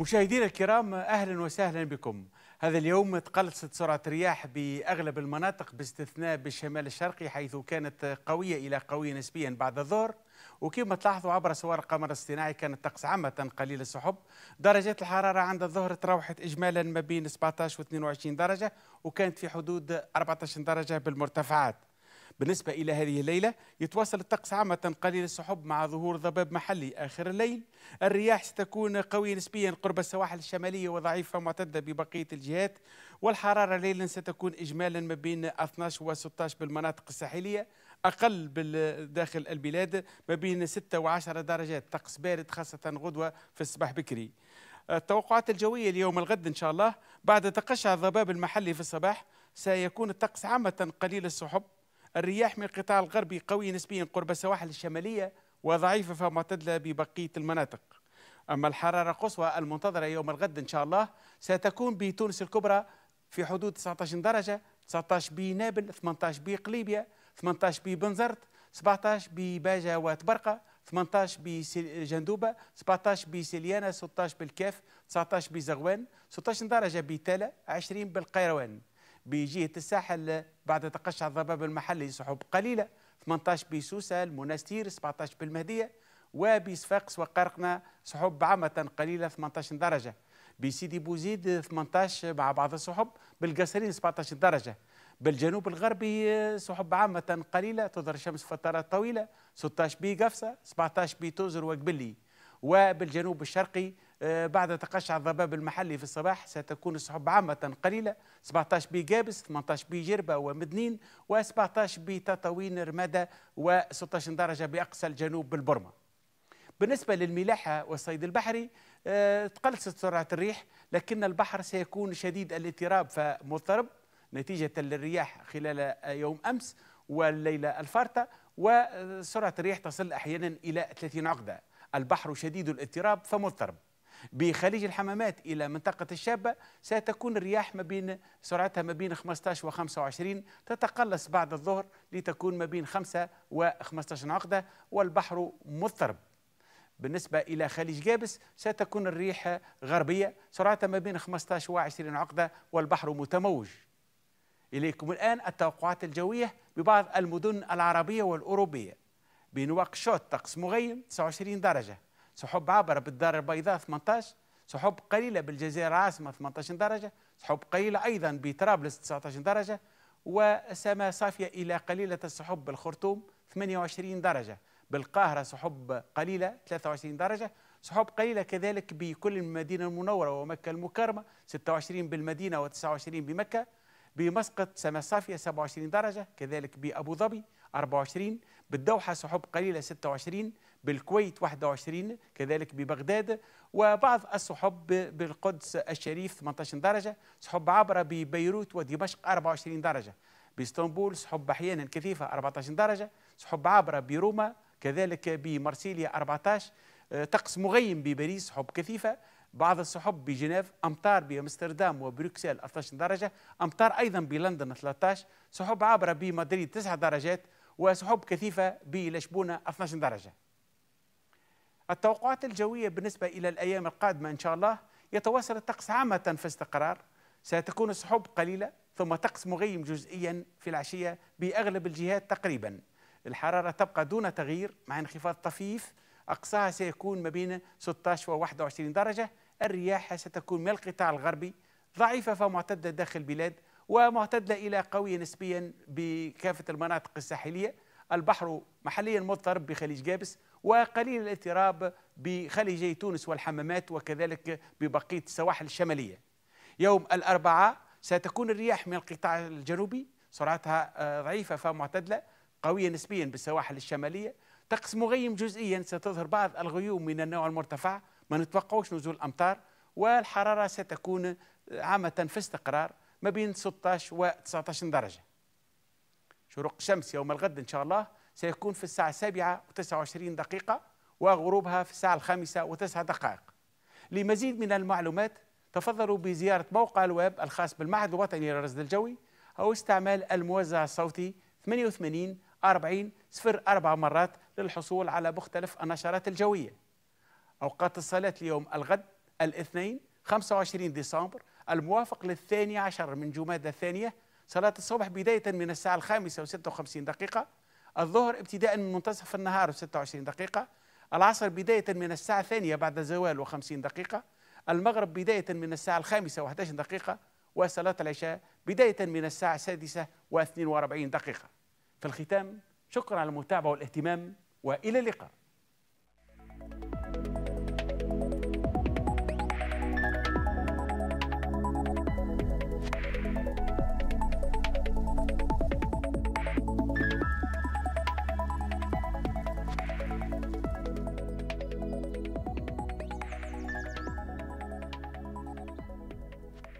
مشاهدينا الكرام أهلا وسهلا بكم. هذا اليوم تقلصت سرعة الرياح بأغلب المناطق باستثناء بالشمال الشرقي حيث كانت قوية إلى قوية نسبيا بعد الظهر وكما تلاحظوا عبر صور القمر الاصطناعي كان الطقس عامة قليل السحب. درجات الحرارة عند الظهر تراوحت اجمالا ما بين 17 و 22 درجة وكانت في حدود 14 درجة بالمرتفعات. بالنسبة إلى هذه الليلة يتواصل الطقس عامة قليل السحب مع ظهور ضباب محلي آخر الليل الرياح ستكون قوية نسبيا قرب السواحل الشمالية وضعيفة معتدة ببقية الجهات والحرارة ليلا ستكون إجمالا ما بين 12 و 16 بالمناطق الساحلية أقل داخل البلاد ما بين 6 و 10 درجات طقس بارد خاصة غدوة في الصباح بكري. التوقعات الجوية اليوم الغد إن شاء الله. بعد تقشع الضباب المحلي في الصباح سيكون الطقس عامة قليل السحب. الرياح من القطاع الغربي قوية نسبيا قرب السواحل الشمالية وضعيفة فمعتدلة ببقية المناطق. أما الحرارة القصوى المنتظرة يوم الغد إن شاء الله. ستكون بتونس الكبرى في حدود 19 درجة 19 بنابل 18 بقليبيا 18 ببنزرت 17 بباجة وتبرقة 18 بجندوبة 17 بسليانة 16 بالكاف 19 بزغوان 16 درجة بتالا 20 بالقيروان. بجهة الساحل بعد تقشع الضباب المحلي سحب قليلة 18 بسوسة المناستير 17 بالمهدية وبصفاقس وقرقنا سحب عامة قليلة 18 درجة. بسيدي بوزيد 18 مع بعض السحب بالقصرين 17 درجة. بالجنوب الغربي سحب عامة قليلة تظهر الشمس فترات طويلة 16 بقفصة 17 بتوزر وقبلي. وبالجنوب الشرقي آه، بعد تقشع الضباب المحلي في الصباح ستكون السحب عامة قليلة 17 بجابس 18 بجربة ومدنين و17 بتطاوين رمادة و16 درجة بأقصى الجنوب بالبرمة. بالنسبة للملاحة والصيد البحري آه، تقلصت سرعة الريح لكن البحر سيكون شديد الإضطراب فمضطرب. نتيجة للرياح خلال يوم أمس والليلة الفارطة وسرعة الريح تصل أحيانا إلى 30 عقدة. البحر شديد الاضطراب فمضطرب بخليج الحمامات إلى منطقة الشابة ستكون الرياح ما بين سرعتها ما بين 15 و 25 تتقلص بعد الظهر لتكون ما بين 5 و 15 عقدة والبحر مضطرب. بالنسبة إلى خليج جابس ستكون الريح غربية سرعتها ما بين 15 و 20 عقدة والبحر متموج. إليكم الآن التوقعات الجوية ببعض المدن العربية والأوروبية. بنواكشوط طقس مغيم 29 درجة. سحب عابرة بالدار البيضاء 18 سحب قليلة بالجزيرة العاصمة 18 درجة. سحب قليلة أيضا بطرابلس 19 درجة. وسماء صافية إلى قليلة السحب بالخرطوم 28 درجة. بالقاهرة سحب قليلة 23 درجة. سحب قليلة كذلك بكل المدينة المنورة ومكة المكرمة 26 بالمدينة و29 بمكة. بمسقط سماء صافية 27 درجة كذلك بأبو ظبي 24 بالدوحة سحب قليلة 26 بالكويت 21 كذلك ببغداد وبعض السحب بالقدس الشريف 18 درجة سحب عبرة ببيروت ودمشق 24 درجة بإسطنبول سحب أحيانا كثيفة 14 درجة سحب عبرة بروما كذلك بمرسيليا 14 طقس مغيم بباريس سحب كثيفة بعض السحب بجنيف أمطار بأمستردام وبروكسل 14 درجة أمطار أيضا بلندن 13 سحب عابرة بمدريد 9 درجات وسحب كثيفة بلشبونة 12 درجة. التوقعات الجوية بالنسبة إلى الأيام القادمة إن شاء الله يتواصل الطقس عامة في استقرار. ستكون السحب قليلة ثم طقس مغيم جزئيا في العشية بأغلب الجهات تقريبا. الحرارة تبقى دون تغيير مع انخفاض طفيف أقصاها سيكون ما بين 16 و 21 درجة الرياح ستكون من القطاع الغربي ضعيفة فمعتدة داخل البلاد ومعتدلة إلى قوية نسبيا بكافة المناطق الساحلية. البحر محليا مضطرب بخليج جابس وقليل الاضطراب بخليجي تونس والحمامات وكذلك ببقية السواحل الشمالية. يوم الأربعاء ستكون الرياح من القطاع الجنوبي سرعتها آه، ضعيفة فمعتدلة قوية نسبيا بالسواحل الشمالية. طقس مغيم جزئيا ستظهر بعض الغيوم من النوع المرتفع. ما نتوقعوش نزول أمطار والحرارة ستكون عامة في استقرار ما بين 16 و 19 درجة. شروق الشمس يوم الغد إن شاء الله سيكون في الساعة السابعة و29 دقيقة وغروبها في الساعة الخامسة وتسع دقائق. لمزيد من المعلومات تفضلوا بزيارة موقع الويب الخاص بالمعهد الوطني للرصد الجوي أو استعمال الموزع الصوتي 88 40 صفر أربع مرات للحصول على مختلف النشرات الجوية. أوقات الصلاة اليوم الغد الاثنين 25 ديسمبر الموافق للثاني عشر من جمادى الثانية صلاة الصبح بداية من الساعة الخامسة و56 دقيقة الظهر ابتداء من منتصف النهار و26 دقيقة العصر بداية من الساعة الثانية بعد الزوال و50 دقيقة المغرب بداية من الساعة الخامسة و11 دقيقة وصلاة العشاء بداية من الساعة السادسة و42 دقيقة. في الختام شكرا على المتابعة والاهتمام. وإلى اللقاء.